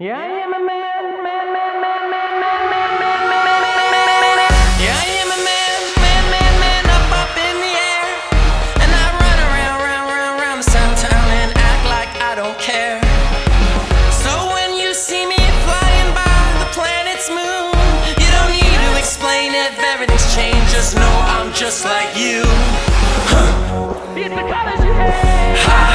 Yeah, I'm a man, man, man, man, man, man, man, man, man. just know I'm just like you. Huh.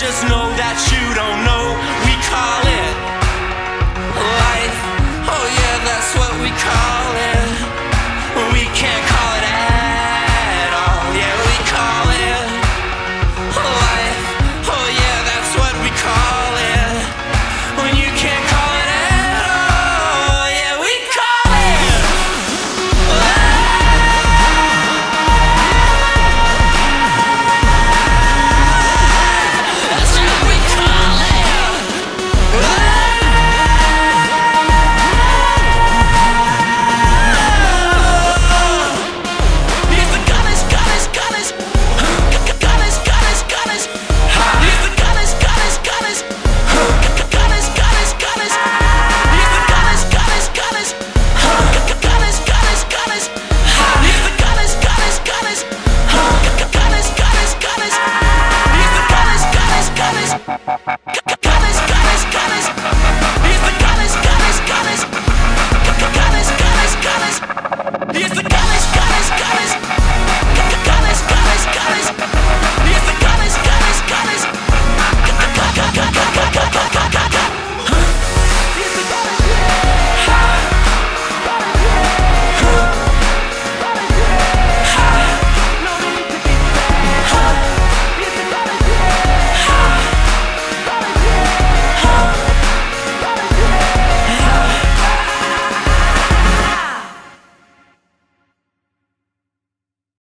just know